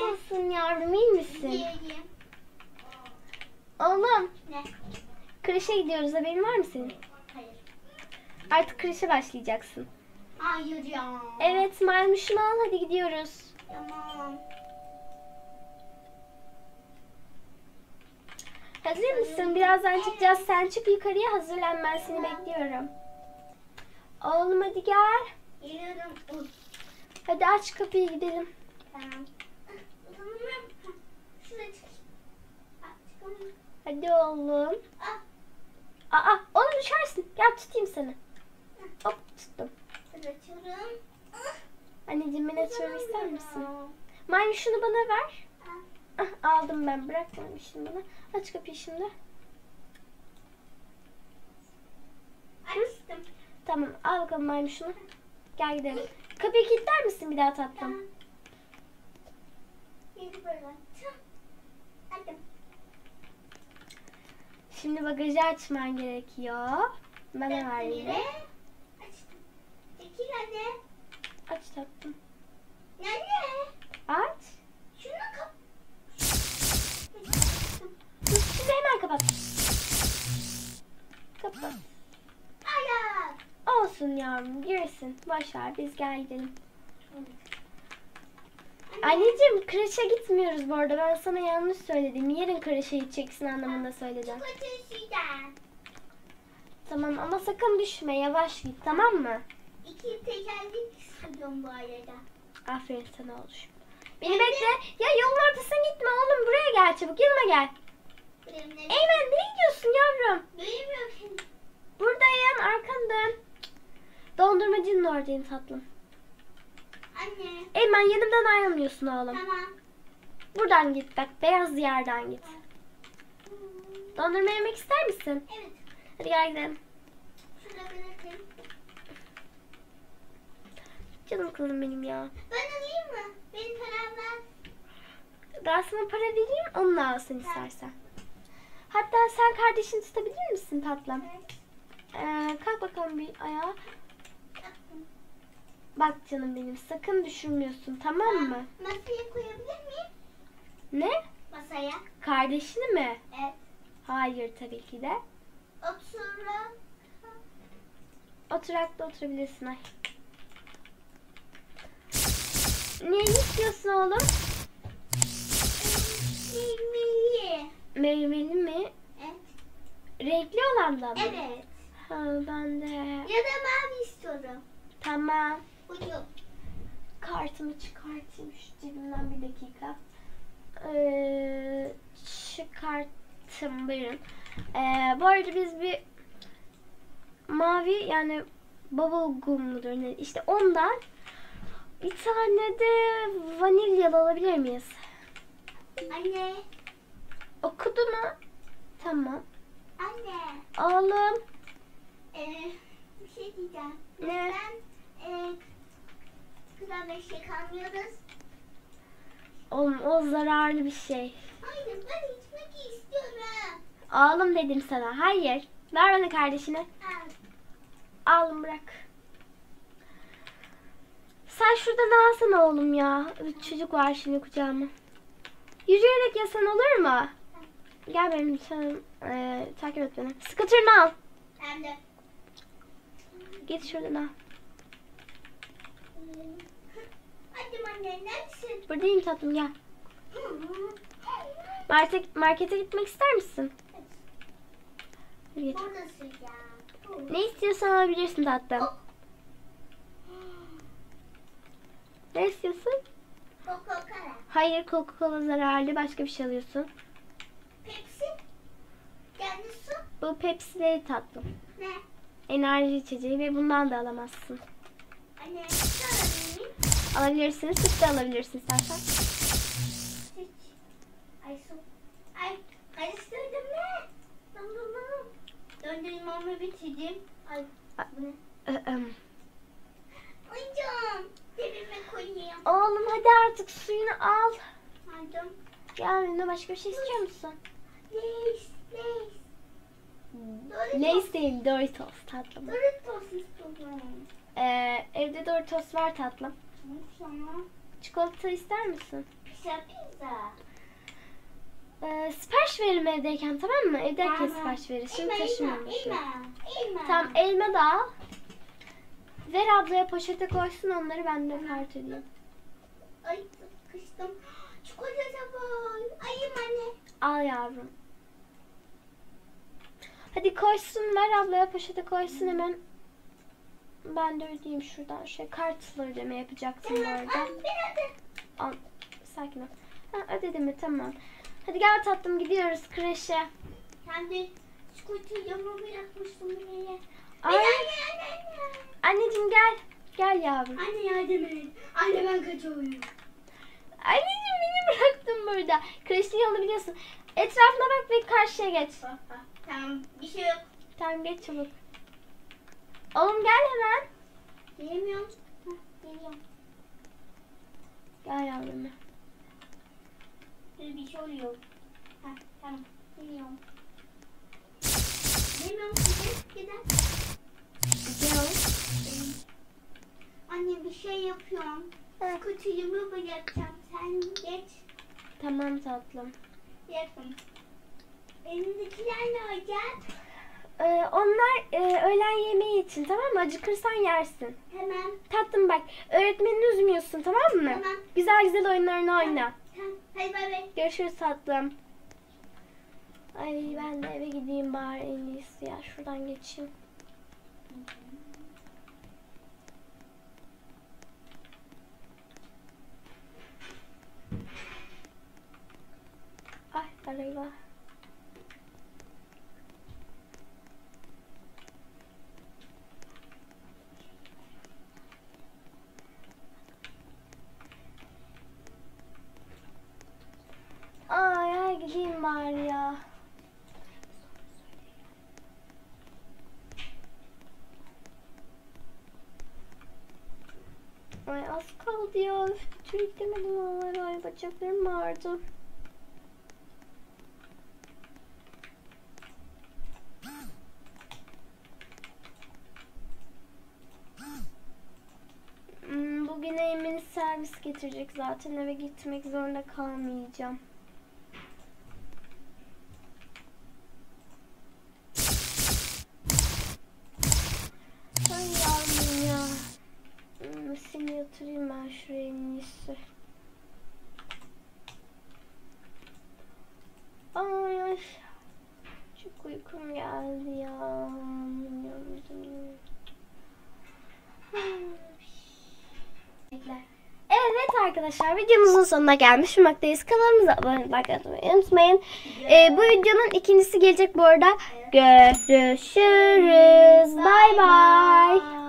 Nasılsın yavrum iyi misin? İyiyim. Oğlum Ne? kreşe gidiyoruz haberin var mı senin? Hayır. Artık kreşe başlayacaksın. Hayır ya. Evet maymuşunu al hadi gidiyoruz. Tamam. Hazır mısın? Birazdan çıkacağız. Sen çık yukarıya hazırlan ben seni bekliyorum. Oğlum hadi gel. Geliyorum. Hadi aç kapıyı gidelim. Tamam. Hadi oğlum. Aa oğlum düşersin. Gel tutayım seni. Hop tuttum. açıyorum. Anneciğim ben açıyorum ister misin? utanamıyorum. Maymuşunu bana ver. Ah, aldım ben. Bırak maymuşunu bana. Aç kapıyı şimdi. Açtım. Tamam al bakalım maymuşunu. Gel gidelim. Kapıyı kilitler misin bir daha tatlım? Tamam. Yeni böyle açtım. Hadi. Şimdi bagajı açman gerekiyor. Bana ver Yine. Açtım. Çekil hadi. Aç tatlım. Nerede? Aç. Şunu kap. Şimdi hemen kapat. Kapat. Hayır. Olsun yavrum girsin. Boş ver biz gel gidelim. Anneciğim kreşe gitmiyoruz bu arada. Ben sana yanlış söyledim. Yarın kreşe gideceksin anlamında söyledim. Tamam ama sakın düşme. Yavaş git tamam mı? İki tekerlek istiyorum bu arada. Aferin sana oğlum. Beni bekle. Ya yolun ortasına gitme oğlum. Buraya gel çabuk. Yanıma gel. Eymen nereye gidiyorsun yavrum? Duymuyorum seni. Buradayım. Arkanı dön. Dondurmacının oradayım tatlım. Anne. Eymen yanımdan ayrılmıyorsun oğlum. Tamam. Buradan git bak. Beyaz yerden git. Dondurma yemek ister misin? Evet. Hadi gel gidelim. Canım kızım benim ya. Ben alayım mı? Benim param var. Ben sana para vereyim. Onunla alsın istersen. Hatta sen kardeşini tutabilir misin tatlım? Evet. Ee, kalk bakalım bir ayağa. Bak canım benim sakın düşürmüyorsun tamam mı? Masaya koyabilir miyim? Ne? Masaya. Kardeşini mi? Evet. Hayır tabii ki de. Oturak. Oturakta oturabilirsin ay. Ne istiyorsun oğlum? Yemeği. Meyveli mi? Evet. Renkli olandan mı? Evet. Ha, ben de. Ya da mavi istiyorum. Tamam. Buyurun. Kartımı çıkartayım şu cebimden bir dakika. Ee, çıkarttım buyurun. Ee, bu arada biz bir mavi yani bubble gum mudur ne işte ondan bir tane de vanilyalı alabilir miyiz? Anne. Okudu mu? Tamam. Anne. Oğlum Ee, bir şey diyeceğim. Ne? Neden e, kıza beş şey kalmıyoruz? oğlum o zararlı bir şey. Hayır ben içmek istiyorum. Oğlum dedim sana. Hayır. Ver bana kardeşini. Ha, Al bırak. Sen şuradan alsana oğlum ya. Çocuk var şimdi kucağıma. Yürüyerek yasan olur mu? Gel benim sen e, takip et beni. Scooter'ını al. hem de. Git şuradan al. Neredesin? Buradayım tatlım gel. Markete, markete gitmek ister misin? Ne istiyorsan alabilirsin tatlım. Ne istiyorsun? Coca-Cola. Hayır Coca-Cola zararlı. Başka bir şey alıyorsun. Pepsi. Kendi su. Bu Pepsi değil tatlım. Ne? Enerji içeceği ve bundan da alamazsın. Anne su alabilir miyim? Alabilirsin. Süt de alabilirsin istersen. Hiç. Ay karıştırdım ne? Dondurmam. Dondurmamı bitirdim. Ay bu ne? Oyuncağım. Cebime koyayım. Oğlum hadi artık suyunu al. Aldım. Gel benimle başka bir şey istiyor musun? Lays. Doritos. Lays değil Doritos tatlım. Doritos istiyorum. Ee, evde Doritos var tatlım. Sana. Çikolata ister misin? Pizza pizza. Ee, sipariş verelim evdeyken tamam mı? Evdeyken Tamam. sipariş veririz. Şimdi Elma, taşımamış. elma, elma. Tamam elma da al. Ver ablaya poşete koysun onları ben de kart edeyim. Ay sıkıştım. Çikolata var. Ayım anne. Al yavrum. Hadi koysun ver ablaya poşete koysun hemen. Ben de ödeyeyim şuradan şey kartla ödeme yapacaksın bu arada. Al sakin ol. Ha, ödedim mi tamam. Hadi gel tatlım gidiyoruz kreşe. Sen de çikolatayı yama bırakmıştım buraya. Ay. Anne anne anne. Anneciğim gel. Gel yavrum. Anne yardım et. Anne ben kaçıyorum. Anneciğim beni bıraktın burada. Kreşin yolunu biliyorsun. Etrafına bak ve karşıya geç. Tamam bir şey yok. Tamam geç çabuk. Oğlum gel hemen. Gelemiyorum. Geliyorum. Gel yavrum. Bir şey oluyor. Hah, tamam. Geliyorum. Gelemiyorum. Gidelim. Gidelim. Anne bir şey yapıyorum. Ha. Kutuyu bırakacağım. Sen geç. Tamam tatlım. Yakın. Elindekiler ne olacak? Ee, onlar e, öğlen yemeği için tamam mı? Acıkırsan yersin. Hemen. Tatlım bak öğretmenini üzmüyorsun tamam mı? Tamam. Güzel güzel oyunlarını oyna. Tamam. Hadi bay bay. Görüşürüz tatlım. Ay ben de eve gideyim bari en iyisi ya. Şuradan geçeyim. Ay arayla. Ay ay gideyim bari ya. Ay az kaldı ya. Çürüklemedim onları. Ay bacaklarım ağrıdı. Hmm, Bugün Eymen'i servis getirecek zaten eve gitmek zorunda kalmayacağım. Arkadaşlar videomuzun sonuna gelmiş bulmaktayız. Kanalımıza abone olmayı unutmayın. Ee, bu videonun ikincisi gelecek bu arada. Görüşürüz. Bay bay.